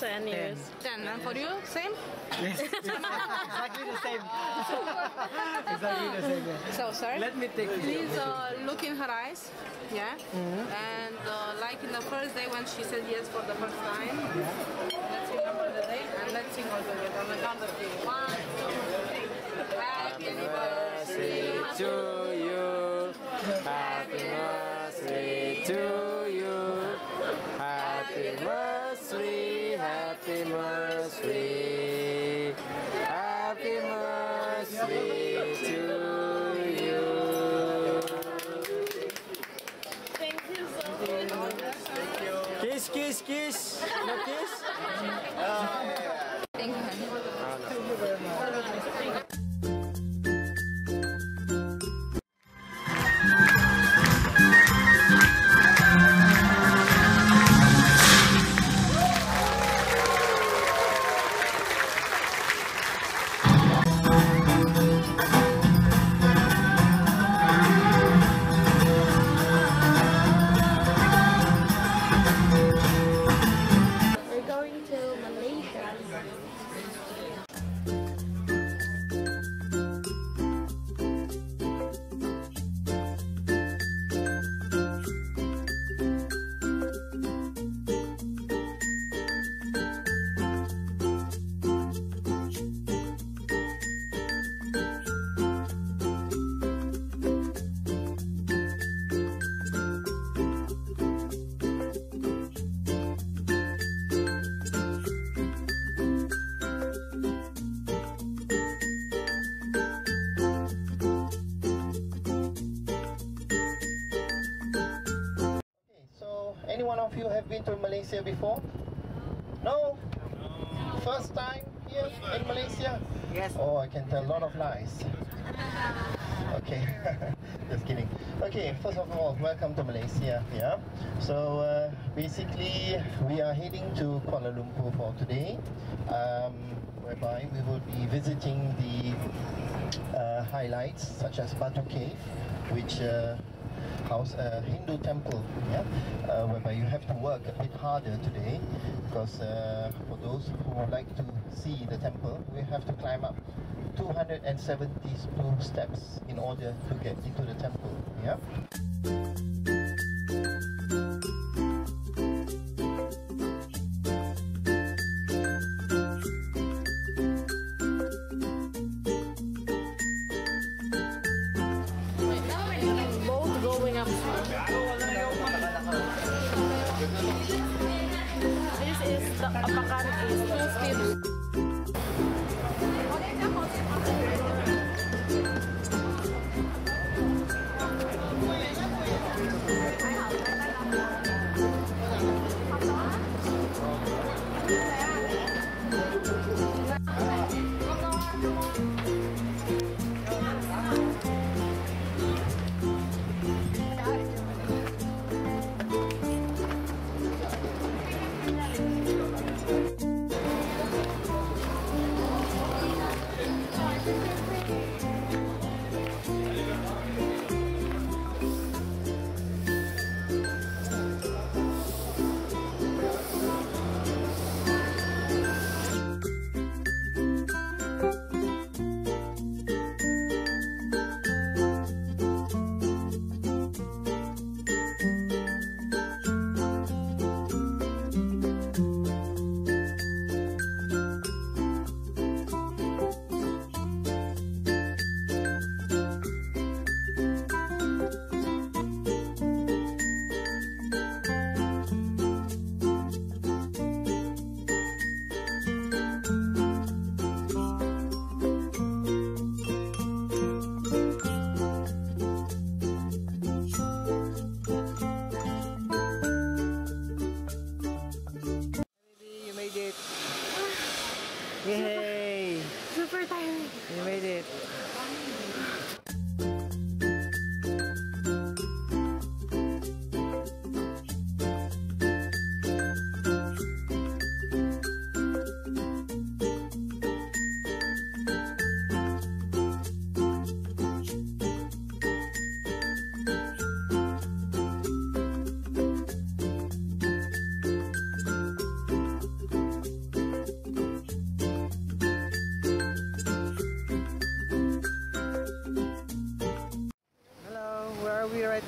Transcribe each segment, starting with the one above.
10 years. 10. And for you, same? Yes, exactly the same. exactly the same. yeah. So, sorry. Let me take Please uh, look in her eyes. Yeah. And uh, like in the first day when she said yes for the first time. Let's remember the date and let's sing all together on the count of three. One, two, three. Happy anniversary to you. Happy anniversary to you. Kiss, kiss, kiss. No kiss? Thank have been to Malaysia before? No? First time here in Malaysia? Yes. Oh, I can tell a lot of lies. Okay, just kidding. Okay, first of all, welcome to Malaysia. Yeah. So uh, basically, we are heading to Kuala Lumpur for today, um, whereby we will be visiting the uh, highlights such as Batu Cave, which uh, house a Hindu temple, yeah, uh, whereby you have to work a bit harder today, because uh, for those who would like to see the temple, we have to climb up 272 steps in order to get into the temple, yeah.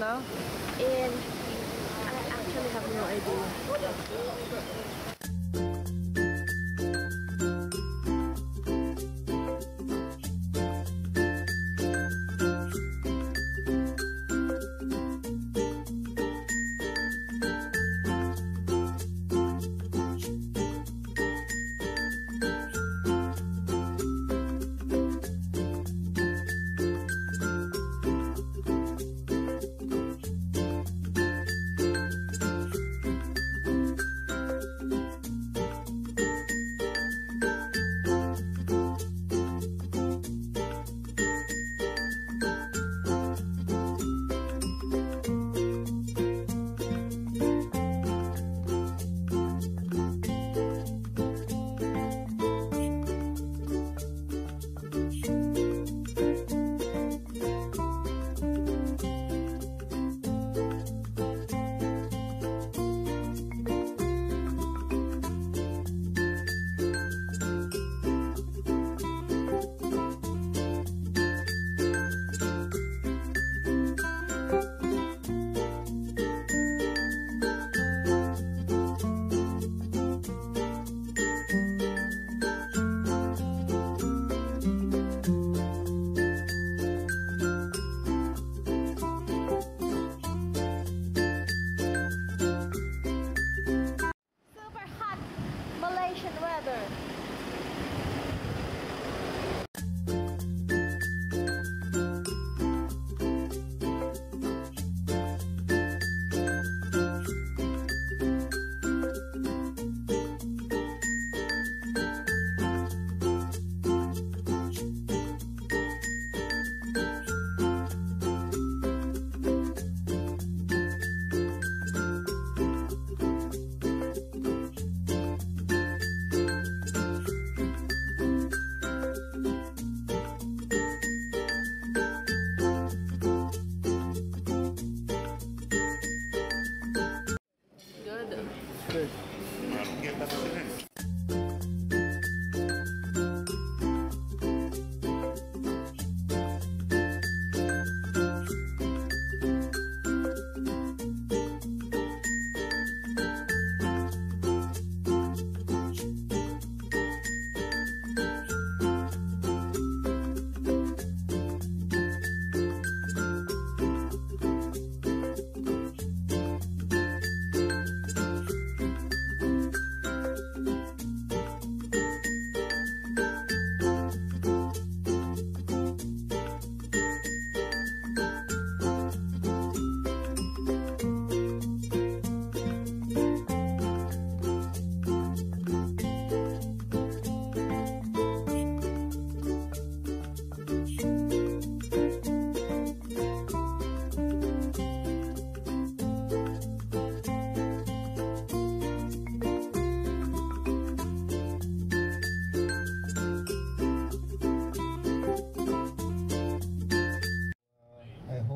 Now? And I actually have no idea.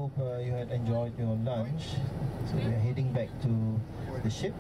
Hope uh, you had enjoyed your lunch. So we are heading back to the ship.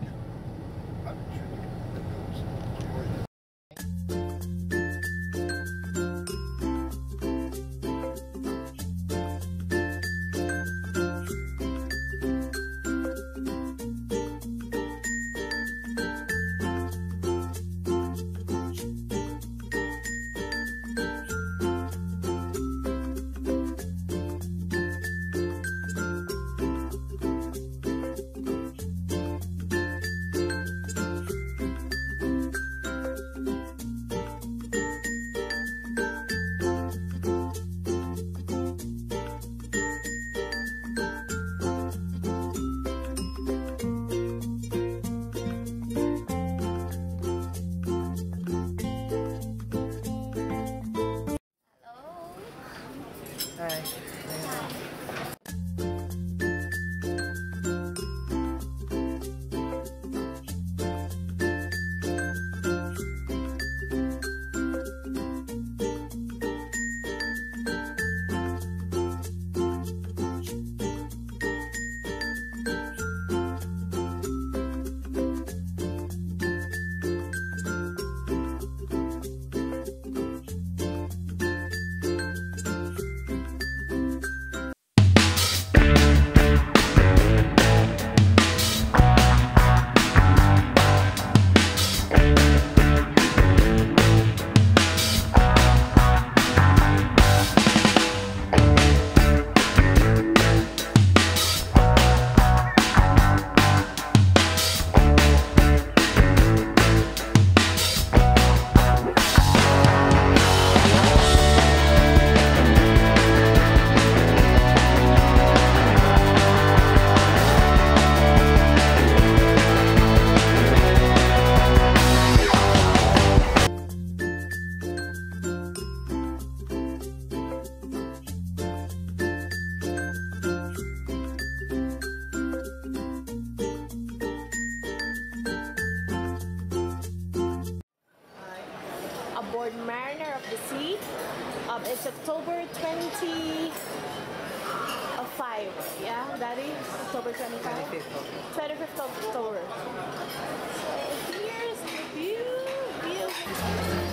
It's October 20 of 5. Yeah, that is October 25? 25th of October. So here's the view. view.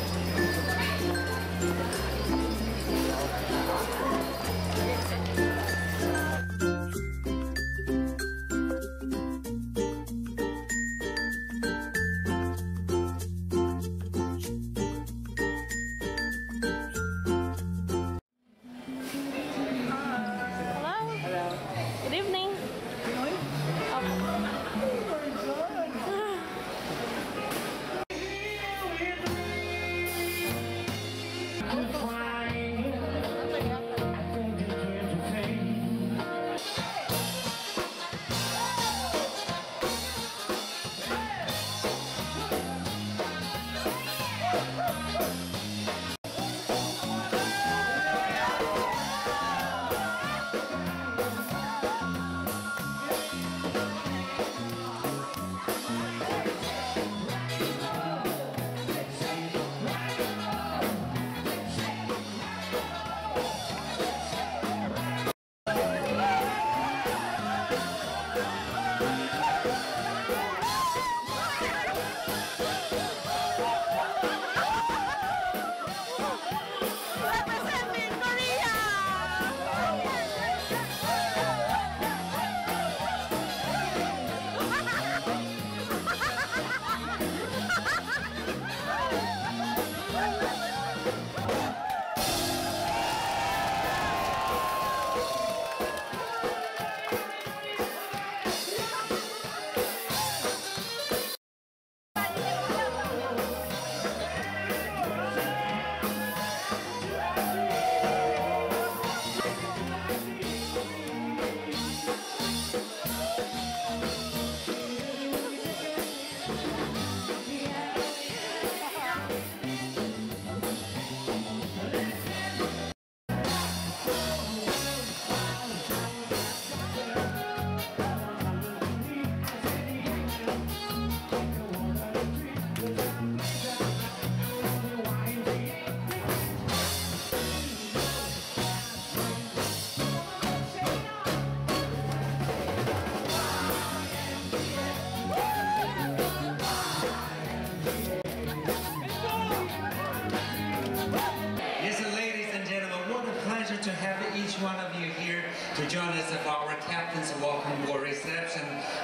Our Captain's Welcome War reception.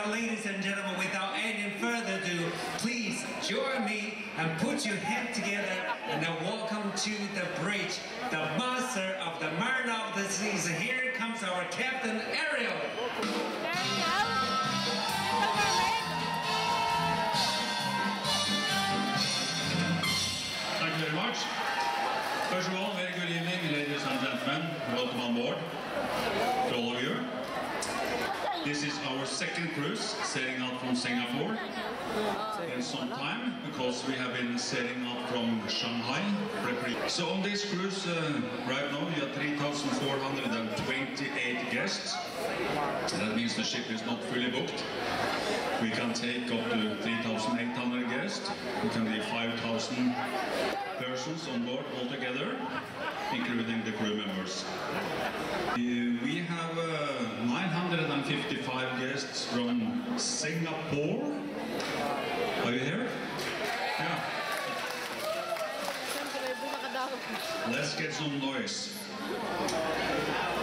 Ladies and gentlemen, without any further ado, please join me and put your hand together and then welcome to the bridge, the master of the Mariner of the Seas. Here comes our Captain Ariel. Thank you very much. First of all, very good evening, ladies and gentlemen. Welcome on board to all of you. This is our second cruise sailing out from Singapore in some time because we have been sailing out from Shanghai. So on this cruise, uh, right now we have 3,428 guests. That means the ship is not fully booked. We can take up to 3,800 guests. We can be 5,000 persons on board altogether, including the crew members. Uh, We have uh, 955 guests from Singapore. Are you here? Yeah. Let's get some noise.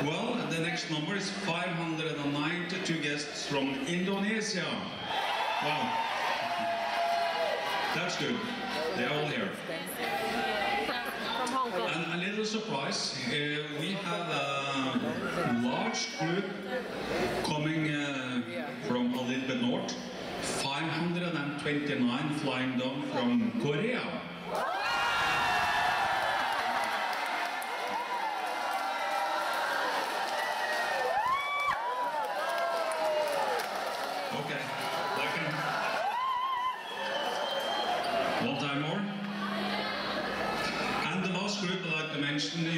Well, the next number is 592 guests from Indonesia. Wow. That's good. They're all here. From Hong Kong. And a little surprise, uh, we have a large group coming uh, from a little bit north. 529 flying down from Korea.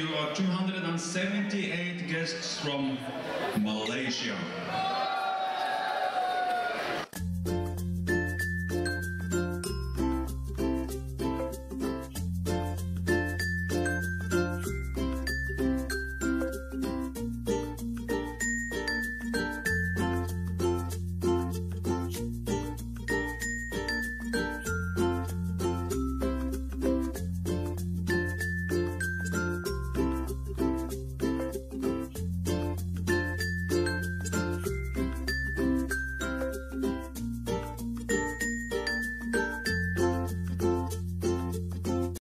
You are 278 guests from Malaysia.